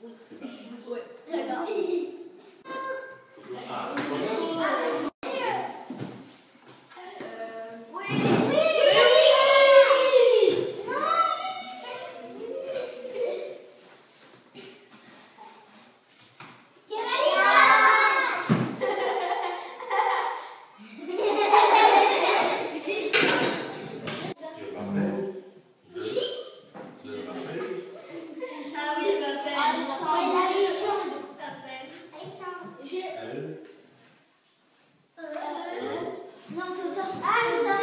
不，不对，那个。Bye.